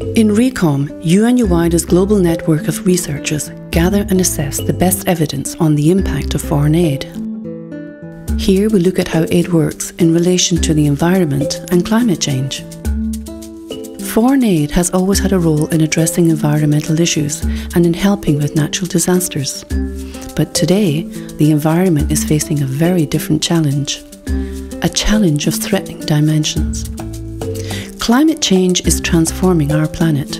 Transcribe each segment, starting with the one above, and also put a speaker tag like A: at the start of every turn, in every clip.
A: In RECOM, UNU-WIDER's global network of researchers gather and assess the best evidence on the impact of foreign aid. Here we look at how aid works in relation to the environment and climate change. Foreign aid has always had a role in addressing environmental issues and in helping with natural disasters. But today, the environment is facing a very different challenge a challenge of threatening dimensions. Climate change is transforming our planet.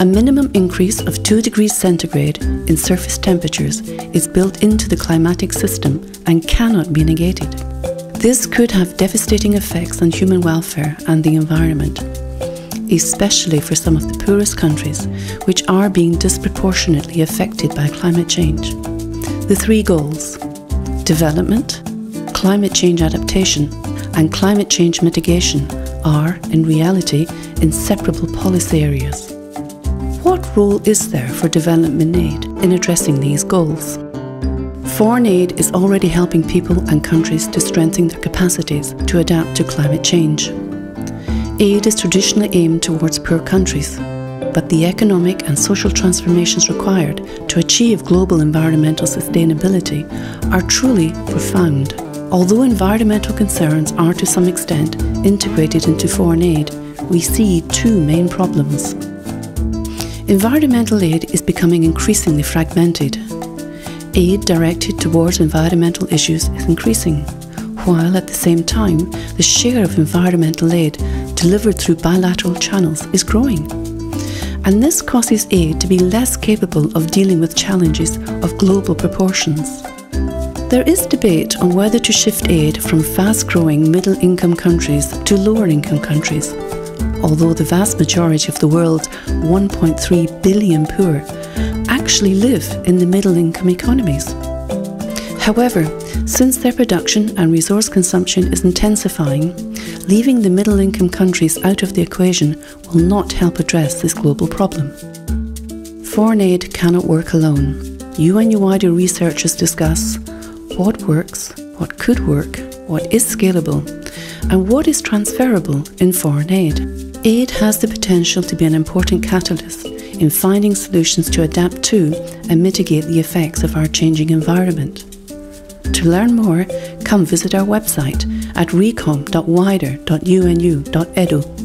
A: A minimum increase of 2 degrees centigrade in surface temperatures is built into the climatic system and cannot be negated. This could have devastating effects on human welfare and the environment, especially for some of the poorest countries, which are being disproportionately affected by climate change. The three goals development, climate change adaptation, and climate change mitigation are, in reality, inseparable policy areas. What role is there for development aid in addressing these goals? Foreign aid is already helping people and countries to strengthen their capacities to adapt to climate change. Aid is traditionally aimed towards poor countries, but the economic and social transformations required to achieve global environmental sustainability are truly profound. Although environmental concerns are to some extent integrated into foreign aid, we see two main problems. Environmental aid is becoming increasingly fragmented. Aid directed towards environmental issues is increasing, while at the same time, the share of environmental aid delivered through bilateral channels is growing. And this causes aid to be less capable of dealing with challenges of global proportions. There is debate on whether to shift aid from fast growing middle income countries to lower income countries. Although the vast majority of the world's 1.3 billion poor actually live in the middle income economies. However, since their production and resource consumption is intensifying, leaving the middle income countries out of the equation will not help address this global problem. Foreign aid cannot work alone. UNU-WIDER researchers discuss what works, what could work, what is scalable, and what is transferable in foreign aid. Aid has the potential to be an important catalyst in finding solutions to adapt to and mitigate the effects of our changing environment. To learn more, come visit our website at recom.wider.unu.edu